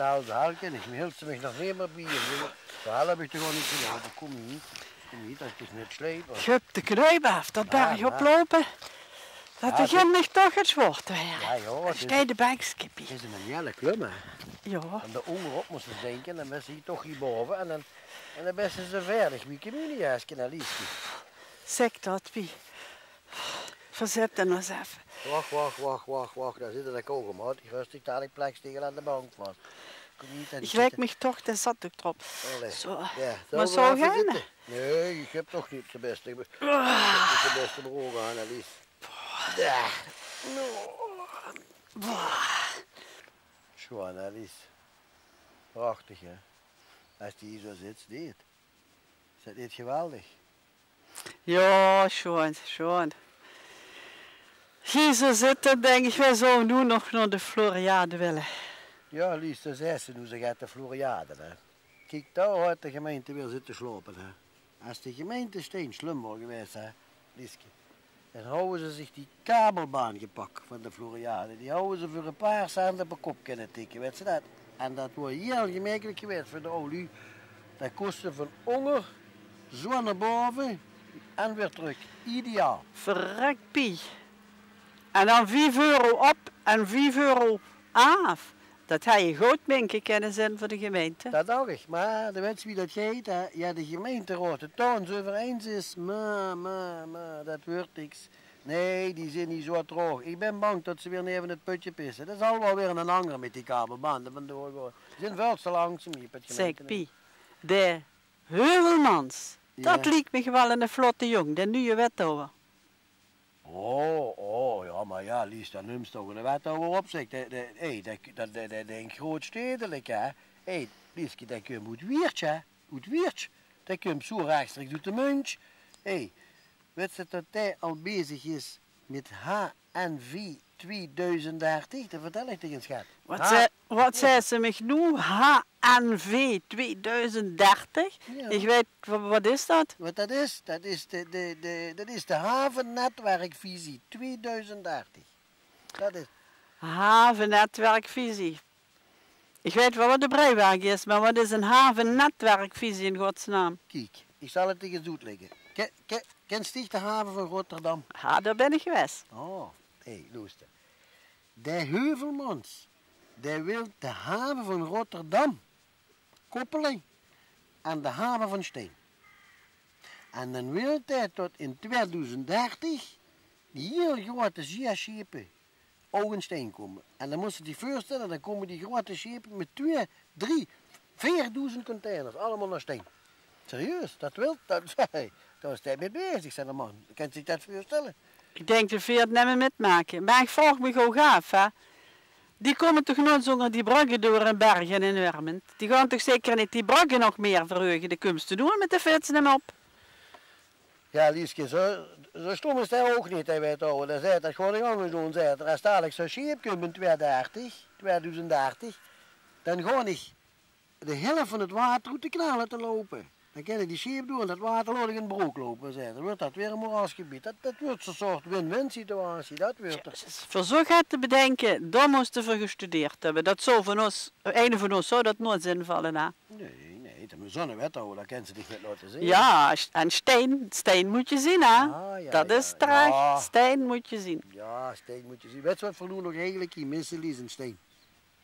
Oude halken. Ik hield mich nog niet meer bier. Verhaal heb ik toch al niet gelopen. Kom niet. Kom niet, dat is net slepen. Ik heb de kruip af, dat berg ja. oplopen. Dat Ja, begint me toch het te Ja, werden. joh, Dat het is is- bij de bankskippie. Het is een hele klum, hè. Ja, En de onderop moesten ze denken, dan ben je toch hierboven. En dan, en dan ben ze verder. Wie kan nu niet naar Lieske? zeg dat wie. Verzet dan eens even. Wacht, wacht, wacht, wacht, wacht. Daar zit een kogelmaat. Ik rustig daar ik plek tegen aan de bank niet aan Ik lijk me toch, daar zat ik erop. Zo. Ja, Maar zo gaan? Nee, ik heb toch niet de beste. Ik heb niet de beste broer aan, Alice. Ja. Schoon, Alice. Prachtig, hè. Als die hier zo zit, dit. Is dat niet geweldig? Ja, schoon, schoon. Hier zo zitten, denk ik, wij zouden nu nog naar de Floriade willen. Ja, Lies, dat zei ze nu, ze gaat de Floriade, hè. Kijk, daar hoort de gemeente weer zitten slopen, hè. Als de gemeente steen slim was geweest, hè, Lieske, dan houden ze zich die kabelbaan gepakt van de Floriade. Die houden ze voor een paar cent op een kop kunnen tikken, weet ze dat? En dat wordt heel gemakkelijk geweest voor de olie. Dat kostte van onder, zo naar boven en weer terug. Ideaal. Verrek pie. En dan 5 euro op en 5 euro af. Dat ga je goed minken kunnen zijn voor de gemeente. Dat ik, maar de wens wie dat geeft, ja, de gemeenteraad, de toon zo over eens is, maar, maar, maar, dat wordt niks. Nee, die zijn niet zo droog. Ik ben bang dat ze weer even het putje pissen. Dat zal wel weer een ander met die kabelbaan. Gewoon. Ze zijn veel te langzaam hier het Zeg pie. De Heuvelmans. Dat liep me wel een vlotte jong, de nieuwe wethouder. Oh, oh, ja, maar ja, Lies, dan noemt toch een wethouder op zich. Dat, dat, hey, dat, dat, dat, dat, dat is grootstedelijk, hè. Hé, hey, Lieske, dat kun je uit Wiertje, hè. Uit Wiertje. Dat kun je zo rechtstreeks uit de muntje. Hé, hey, weet je dat hij al bezig is met HNV 2030? Dat vertel ik tegen schat. Wat, zei, wat zei ze me nu? HNV 2030? Ja. Ik weet, wa- wat is dat? Wat dat is? Dat is de, de, de, dat is de havennetwerkvisie 2030. Dat is... Havennetwerkvisie. Ik weet wel wat de breiwerk is, maar wat is een havennetwerkvisie in godsnaam? Kijk, ik zal het tegen zoet leggen. Ken, ken, de haven van Rotterdam? Ja, daar ben ik geweest. Oh, hé, hey, luister. De Heuvelmans, die wil de haven van Rotterdam koppelen aan de haven van Steen. En dan wil hij tot in 2030 die heel grote zeeschepen ogen Steen komen. En dan moesten die voorstellen, dan komen die grote schepen met twee, drie, 4000 containers, allemaal naar Steen. Serieus, dat wil, dat, daar is hij mee bezig, de man. Je zich dat voorstellen? Ik denk de veert nemen metmaken. Maar ik volg me gewoon gaaf, hè. Die komen toch nooit zo naar die bruggen door in Bergen en Wermend. Die gaan toch zeker niet die bruggen nog meer verheugen. De kunst te doen met de fietsen hem op. Ja, Lieske, zo, zo stom is hij ook niet, hij weet ook. Hij zei dat gewoon anders doen. Zei, er is dadelijk zo'n scheep komt in 2030, 2030, dan ga ik de helft van het water uit de knallen te lopen. Dan ik die scheep dat water laat ik in het broek lopen. Zei. Dan wordt dat weer een moerasgebied. Dat, dat wordt zo'n soort win-win situatie. Dat wordt er. Voor zo gaat te bedenken, daar moesten we gestudeerd hebben. Dat zou van ons, een van ons zou dat nooit zinvallen. Hè? Nee, nee, dat is zo'n wethouder, dat kan ze niet laten zien. Ja, en steen, steen moet je zien, hè? Ja, dat is ja. Steen moet je zien. Ja, steen moet je zien. Weet je wat voor nog eigenlijk hier missen is een steen?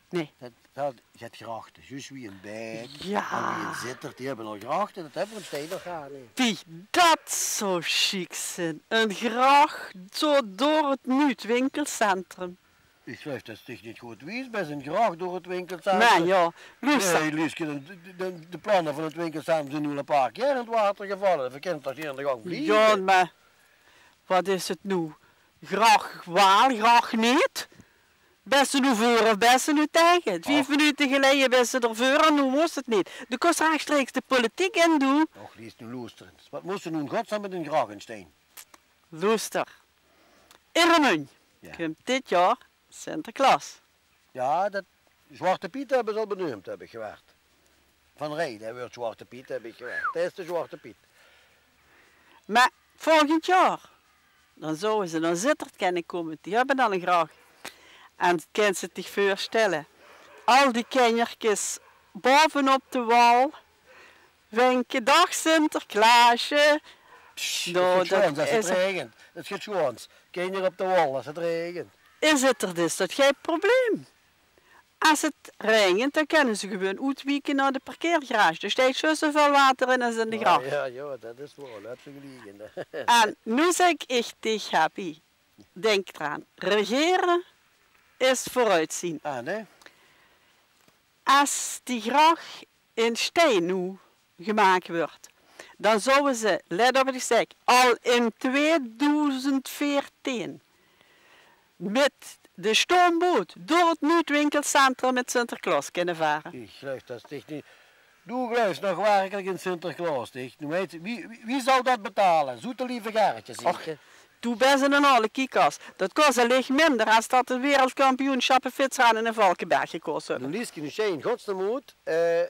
Nee. Dat, dat, je hebt grachten, juist wie een dijk Ja. en wie een zitter, die hebben nog grachten. Dat hebben we een steen nog gaan. nee. Wie dat zo chic zijn. Een graag zo door het Nuut winkelcentrum. Ik geloof dat het zich niet goed wees, bij zijn graag door het winkelcentrum. Maar ja, luister. Nee, Lieske, de, de, de, de plannen van het winkelcentrum zijn nu al een paar keer in het water gevallen. We kunnen toch hier aan de gang blijven? Ja, maar wat is het nu? Graag wel, graag niet? Best nu voor of best nu tegen? Vijf minuten geleden best ze er voor en nu moest het niet. De kost rechtstreeks de politiek in doen. Och, Lies, nu luisteren. Wat moest ze nu in godsnaam met een graag in steen? Luister. Irmen Ja. komt dit jaar Sinterklaas. Ja, dat Zwarte Piet hebben ze al benoemd, heb ik gewerkt. Van Rij, dat wordt Zwarte Piet, heb ik gewerkt. Dat is de Zwarte Piet. Maar volgend jaar, dan zouden ze naar Zittert kunnen komen. Die hebben dan een graag. En kan ze zich voorstellen. Al die kindertjes bovenop de wal. Wenken, dag Sinterklaasje. Nou, dat, dat dat is- het regent. Dat gaat gewoon. Kinderen op de wal als het regent. Is het er dus dat geen probleem? Als het regent, dan kunnen ze gewoon uitwieken naar de parkeergarage. Er staat zo zoveel water in als in de gracht. Ja, ja, dat is wel. Dat is geliegen. En nu zeg ik tegen Happy, denk eraan, regeren is vooruitzien. Ah, nee? Als die gracht in steen nu gemaakt wordt, dan zouden ze, let op wat ik zeg, al in 2014 met de stoomboot door het Noordwinkelcentrum met Sinterklaas kunnen varen. Ik geloof dat is echt niet. Doe geloof nog werkelijk in Sinterklaas. Wie, wie, wie zal dat betalen? Zoete lieve gaartjes. Och, Toen ben ze een alle kiekers. Dat kost licht minder als dat de wereldkampioenschappen fietsrennen in Valkenberg gekost hebben. Nu in godsnaam eh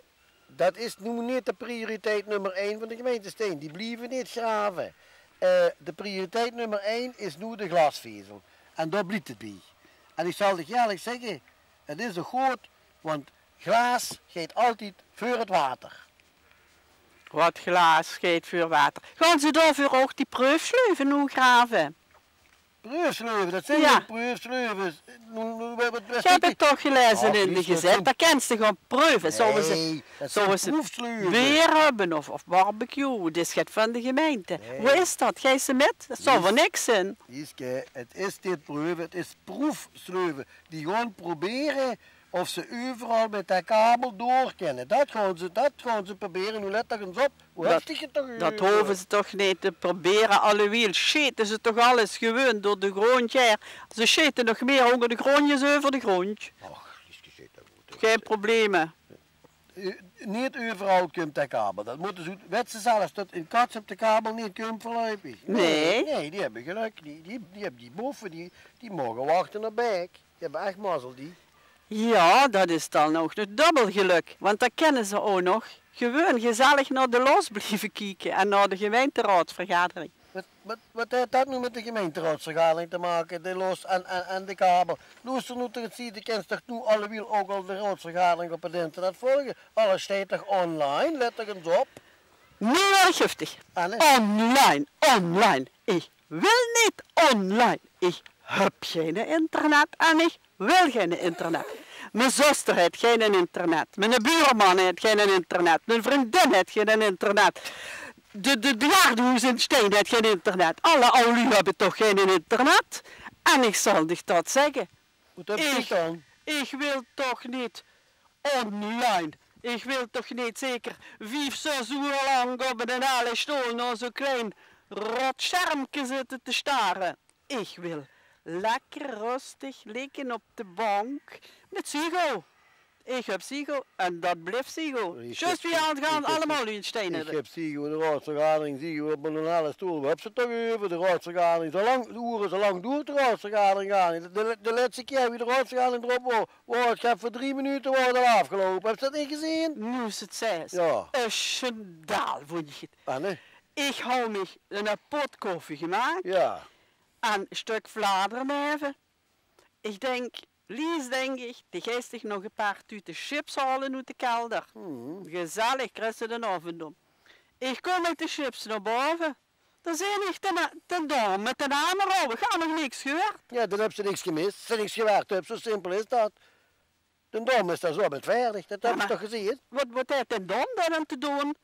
dat is nu niet de prioriteit nummer 1 van de gemeente Steen. Die blijven niet graven. Eh, de prioriteit nummer 1 is nu de glasvezel. En daar blijft het bij. En ik zal het eerlijk zeggen, het is een goed, want glas gaat altijd voor het water. Wat glaas, scheet, vuur, water. Gaan ze daarvoor ook die proefsleuven nu graven? Proefsleuven, dat zijn Ja. proefsleuven. Nu- nu- wat- wat- wat- Dat heb ik toch gelezen Ach, in de gezet. Dat kent ze gaan proeven. Zouden ze, weer hebben of, of barbecue. Dit is het van de gemeente. Hoe is dat? Gij ze met? Dat zal voor niks zijn. Lieske, het is dit proeven, het is proefsleuven. Die gaan proberen of ze overal met dat kabel door kunnen. Dat gaan ze, dat gaan ze proberen. Nu let er eens op. Hoe Dat- heftig het toch Dat hoeven ze toch niet te proberen. Alhoewel scheten ze toch alles gewoon door de grondje. Ze scheten nog meer onder de grondjes over de grond. Ach, dat. Geen problemen. U- Niet overal komt dat kabel. Dat moeten ze, weet ze zelfs dat in kats op de kabel niet komt voorlopig. Nee? Nee, die hebben geluk. Die, die, die hebben die boven, die, die mogen wachten op bek. Die hebben echt mazzel, die. Ja, dat is dan nog dubbel geluk. Want dan kennen ze ook nog gewoon gezellig naar de los blijven kijken en naar de gemeenteraadsvergadering. Wat, wat, wat heeft dat nu met de gemeenteraadsvergadering te maken, de los en, en, en de kabel? Luister nu het ziet, je kent toch nu allewiel ook al de raadsvergadering op het internet volgen? Alles staat toch online, let er eens op. Nu wel giftig. Anne? Online, online. Ik wil niet online. Ik heb geen internet en ik wil geen internet. Mijn zuster heeft geen internet. Mijn buurman heeft geen internet. Mijn vriendin heeft geen internet. De, de bejaardenhuis in Steen heeft geen internet. Alle ouderen hebben toch geen internet. En ik zal dich dat zeggen. Wat heb Ik, dan? ik wil toch niet online. Ik wil toch niet zeker vijf, zes uur lang op een hele stoel naar zo'n klein rot schermpje zitten te staren. Ik wil lekker rustig liggen op de bank met Sigo. Ik heb Sigo en dat blijft Sigo. Just wie aan het gaan, allemaal in stenen. Ik heb hoe de raadsvergadering, hoe op een hele stoel. We hebben ze toch over de raadsvergadering. Zolang, de uren zo lang duurt de raadsvergadering gaan. De, de, de laatste keer wie de raadsvergadering erop was, was het gaat voor drie minuten worden afgelopen. Heb je dat niet gezien? Nu is het zes. Ja. Een schandaal, vond je het. Anne? Ik hou me een pot koffie gemaakt. Ja. En een stuk vladerneven. Ik denk, Lies denk ik, die geest zich nog een paar tuten chips halen uit de kelder. Hmm. Gezellig, krijg ze de avond om. Ik kom met de chips naar boven. Dan zie ik ten, ten dom met de hamer over. Ga nog niks gehoord. Ja, dan heb ze niks gemist. Ze niks gewerkt heb, zo simpel is dat. De dom is daar zo met verdig, dat heb je toch gezien? Wat wordt hij ten dom dan aan te doen?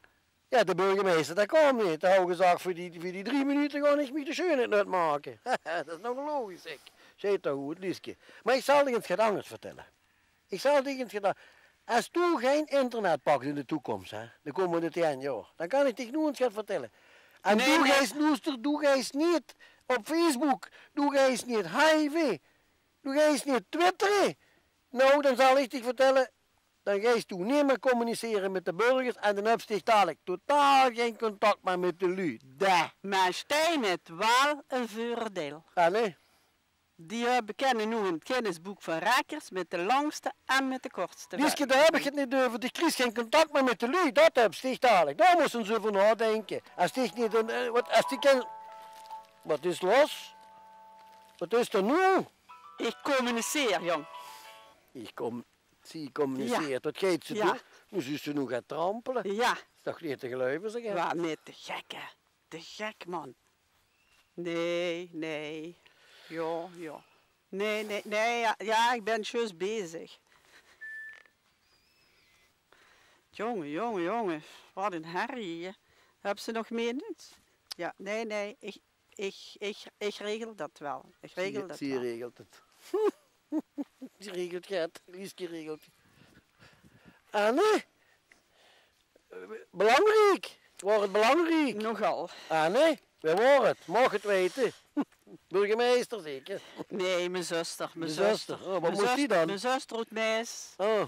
Ja, de burgemeester, dat komt niet. De hou gezegd, voor die, voor die drie minuten ga ik me de schoonheid niet maken. dat is nog logisch, ik. Zeg toch goed, Lieske. Maar ik zal je iets anders vertellen. Ik zal je iets gedaan. Als toen geen internet pakt in de toekomst, hè, de komende tien jaar, dan kan ik tegen nu eens gaan vertellen. En Nee, doe eens, luister, doe niet op Facebook, doe eens niet HIV, doe eens niet twitteren. Nou, dan zal ik je vertellen, dan ga je toen niet meer communiceren met de burgers en dan heb je dadelijk totaal geen contact meer met de lui. Daar. Maar Stijn heeft wel een voordeel. Ah, nee? Die bekennen nu in het kennisboek van Rakers met de langste en met de kortste. weg. Lieske, daar heb ik het niet over. Die krijgt geen contact meer met de lui. Dat heb je dadelijk. Daar moesten ze voor nadenken. Als die niet een, eh, wat, als die ken... Wat is los? Wat is er nu? Ik communiceer, jong. Ik kom, zie communiceert. Wat gaat ze Ja. doen? Moest ze nu gaan trampelen? Ja, Is toch niet te geloven, zeg hè? waar niet te gek, hè. Te gek, man. Nee, nee. Ja, ja. Nee, nee, nee, ja, ja ik ben juist bezig. Jongen, jongen, jongen. Wat een herrie, hè. Heb ze nog meer niets? Ja, nee, nee. Ik, ik, ik, ik regel dat wel. Ik regel dat Zie je wel. regelt het. Het. Liesje regelt het. Anne? Belangrijk. Wordt het belangrijk? Nogal. Anne? We worden het. Mag het weten. Burgemeester zeker. Nee, mijn zuster. Mijn zuster. Oh, wat Mijn moest die dan? Mijn zuster uit Meis. Oh.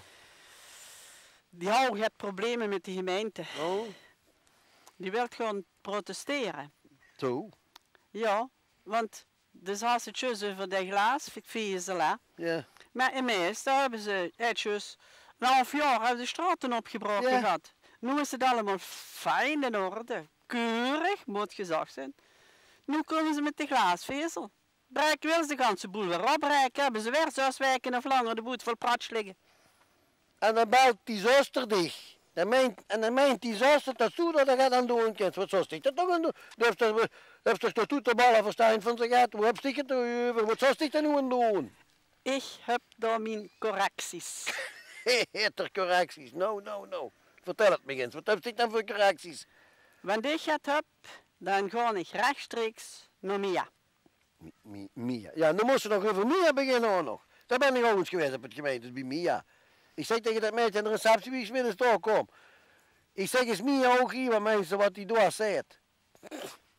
Die houdt het problemen met de gemeente. Oh. Die wil gewoon protesteren. Zo. Ja, want dus als het juist over de glaas, vezel, hè. Ja. Maar in daar hebben ze etjes een half jaar hebben de straten opgebroken Ja. gehad. Nu is het allemaal fijn in orde. Keurig, moet gezegd zijn. Nu komen ze met de glaasvezel. Brek wil ze de ganse boel weer opbreken. Hebben ze weer zes weken of langer de boet vol prats liggen. En dan belt die zuster dich. Dan meent, en dan meent die zuster dat zo dat hij gaat aan doen kent. Wat zou ik dat toch aan doen? Heeft ze- heeft zich toch toe te ballen verstaan van zich uit. Hoe heb je het over? Wat zou ik dat nu aan doen? Ik heb daar mijn correcties. Heter correcties. No, no, no. Vertel het me eens. Wat heb je dan voor correcties? Wanneer ik het heb, dan ga ik rechtstreeks naar Mia. Mi- Mi- Mia. Ja, dan moest ze nog over Mia beginnen nog. Daar ben ik ook eens geweest op het gemeente, bij Mia. Ik zeg tegen dat meisje aan de receptie, wie is binnen toch kom. Ik zeg eens Mia ook hier, wat mensen wat die door zegt.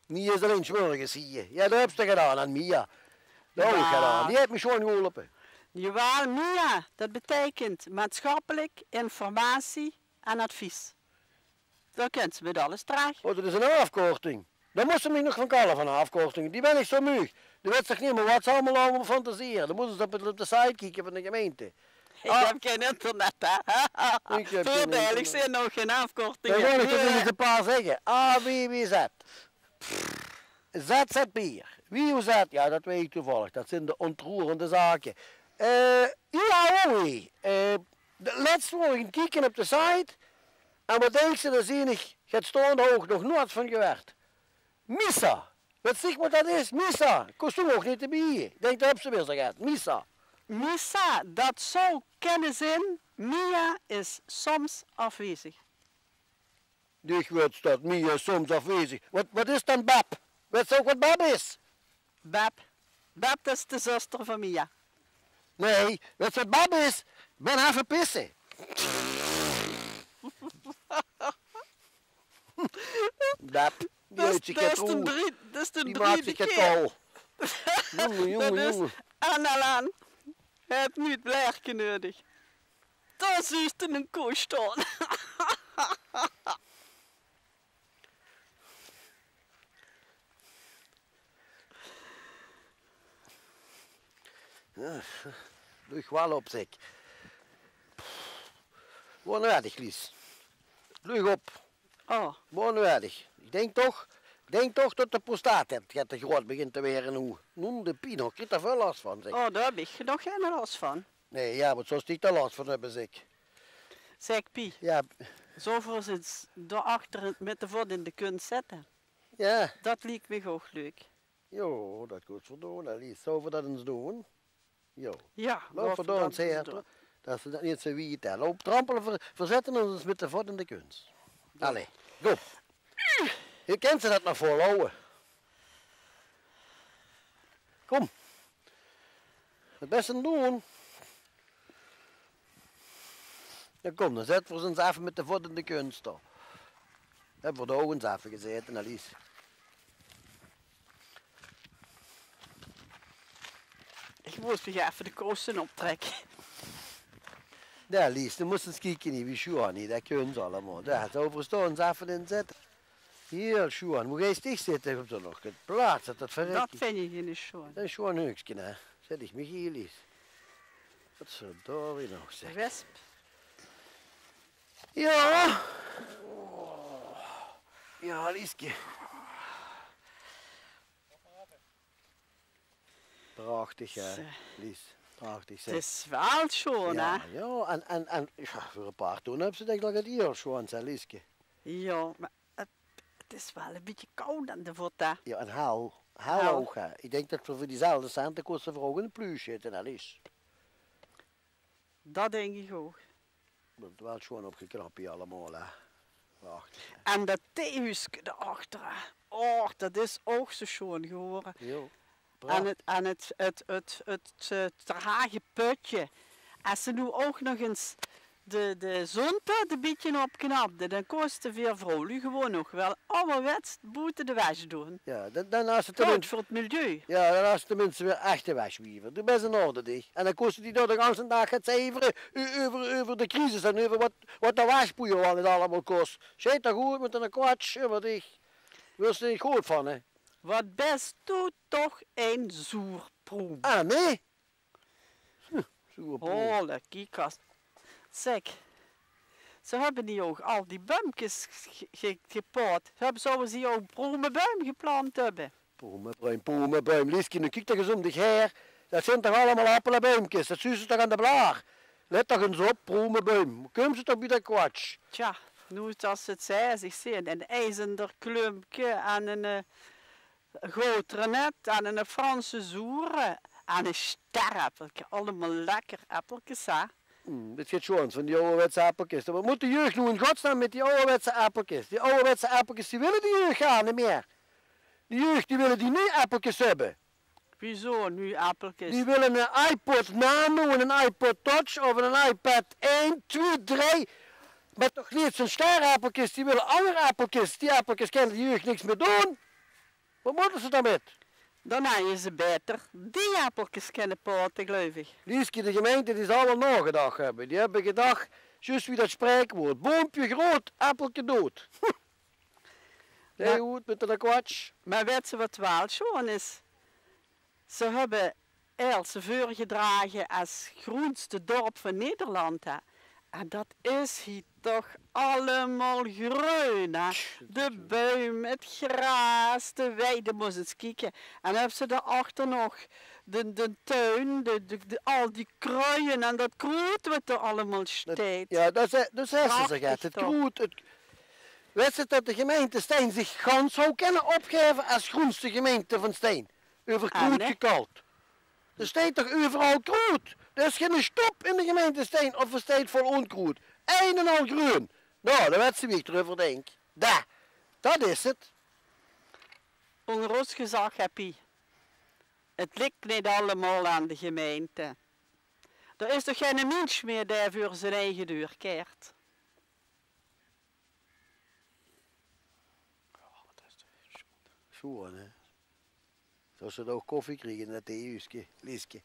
Mia is alleen smorgens zie je. Ja, dat heb ze gedaan aan Mia. Dat heb ik gedaan. Die heeft me gewoon geholpen. Jawel, Mia, dat betekent maatschappelijk informatie en advies. Daar kent ze met alles terecht. Oh, dat is een afkorting. Dan moest ze me nog van kallen van een afkorting. Die ben ik zo muug. Die weet zich niet meer wat ze allemaal allemaal fantaseren. Dan moeten ze op, het- op de site kijken van de gemeente. Ik Ah. heb geen internet, hè. Ik heb Voordelig zijn nog geen afkorting. Dan ga ik eens een paar zeggen. A, B, W, Z. ZZP'er. Wie hoe Z? Ja, dat weet ik toevallig. Dat zijn de ontroerende zaken. Eh ja, oei. Eh de laatste morgen kijken op de site. En wat denk je, dan zie ik, het stoende hoog nog nooit van gewerkt. Missa. Wat zeg wat dat is? Missa. Kost ook niet te bieden. Denk, dat heb ze weer gezegd. Missa. Missa, dat zou kennen zijn. Mia is soms afwezig. Weet dat Mia is soms afwezig. Wat, wat is dan Bab? Weet ze ook wat Bab is? Beb dat is de zuster van Mia. Nee, weet je wat Bab is? Ben even pissen. Bab, Dat is, de drie, dat is de Die maakt zich het al. Jongen, jongen, jongen. Blerke nodig. Daar zie je een. Doe ik wel op, zeg. Woonwaardig, Lies. Luig op. Oh, Woonwaardig. Ik denk toch, denk toch dat de prostaat hebt, gaat te groot begint te werden hoe. Noem de Pino, ik heb er veel last van, zeg. oh, daar heb ik nog geen last van. Nee, ja, wat zou ik er last van hebben, zeg. Zeg Pie, Ja, zo voor ze het daarachter met de voet in de kunst zetten. ja. Dat liep me ook leuk. Jo, dat goed voor doen, Lies. Zou we dat eens doen? Jo. Ja, Loop ons her, dat- dat niet zo wie het Loop trampelen, ver, verzetten ons met de voet in de kunst. Allee, go. Je kent ze dat nog volhouden. Kom. Het beste doen. Ja, kom, dan zetten we ons even met de voet in de kunst. toch. Hebben we de ogen even gezeten, Alice. Ik moest me even de kousen optrekken. Ja, Lies, dan moest eens kijken niet wie Sjoerd niet, dat kunnen ze allemaal. Daar, zo verstaan ze even in zetten. Hier, Sjoerd, moet jij stig zitten op de nog. Het plaats, dat het Dat verrekt. vind je geen schoon. Dat is gewoon een heukje, hè. Zet ik me hier, Lies. Wat zo door nog, zeg. Wesp. Ja. Ja, Lieske. Prachtig, hè, Zo. Lies. Prachtig, Het zeg. is wel schoon, ja, hè? ja, en, en, en ja, voor een paar toen hebben ze denk ik nog het hier schoon, hè, Lieske. Ja, maar het, het is wel een beetje koud aan de voeten. Ja, en haal. Ik denk dat we voor diezelfde centen kosten voor ook een zitten, hè, Lies. Dat denk ik ook. Dat wel schoon opgeknapt hier allemaal, hè. Hè. En dat theehuisje daarachter, oh, dat is ook zo schoon geworden. Jo. En het, en het, het, het, het, het, trage putje. Als ze nu ook nog eens de, de zonput een beetje opknapten, dan kost het weer vrolijk gewoon nog wel ouderwets boeten de was doen. Ja, dan, dan als het tenminste, voor het milieu. ja, dan als het tenminste weer echte wegwieven. Doe best in orde, die. En dan kost die door de ganse dag het zeveren over, over de crisis en over wat, wat de waspoeier wat het allemaal kost. Zit dat goed met een kwats, wat ik. Je er niet goed van, hè? Wat best doet toch een zoerproem. Ah, nee? Hm, zo'n proef. Holle kiekast. Zeg, ze hebben die ook al die bumpjes. Ze hebben zoals die ook broemenbuim geplant hebben. Poemenbruim, poemenbruim. Lieske, nu kijk toch eens om dich her. Dat zijn toch allemaal appelbuimpjes. Dat zussen toch aan de blaar. Let toch eens op, poemenbuim. Kom ze toch bij de kwats. Tja, nu als het zei, zich zien, een ijzender klumpje en een uh, grotere net en een Franse zoeren en een sterrappeltje. Allemaal lekker appeltjes, hè? Hm, dit gaat schoon van die ouderwetse appeltjes. Wat moet de jeugd nu in godsnaam met die ouderwetse appeltjes? Die ouderwetse appeltjes, die willen die jeugd gaan niet meer. Die jeugd, die willen die niet appeltjes hebben. Wieso nu appeltjes? Die willen een iPod Nano en een iPod Touch of een iPad 1, 2, 3. Maar toch niet zo'n schaarappeltjes, die willen andere appeltjes. Die appeltjes kan de jeugd niks meer doen. Wat moeten ze daarmee? Dan heb je ze beter die appeltjes kunnen poten, geloof ik. Lieske, de gemeente die zal wel nagedacht hebben. Die hebben gedacht, juist wie dat spreekwoord. Boompje groot, appeltje dood. Ja. goed, met de kwats. Maar weet ze wat wel schoon is? Ze hebben Else voorgedragen als groenste dorp van Nederland. Hè. En dat is hier toch allemaal groen. Hè. De boom, het gras, de weide, moest eens kijken. En dan hebben ze daarachter nog de, de tuin, de, de, de- al die kruien en dat kroet wat er allemaal staat. Ja, dat is, dat is ze. Het het... Weet ze dat de gemeente Steen zich gans zou kunnen opgeven als groenste gemeente van Steen? Over Ah, kroet nee. gekald. Er staat toch overal kroet? Er is geen stop in de gemeente Steen of staat vol onkroet. Een en al groen. Nou, daar weet ze ik erover denk. Daar, dat is het. Onroos gezag heb je. Het ligt niet allemaal aan de gemeente. Er is toch geen mens meer die voor zijn eigen deur keert. Schoon, hè. Zoals ze ook koffie kregen in dat theehuisje, Lieske.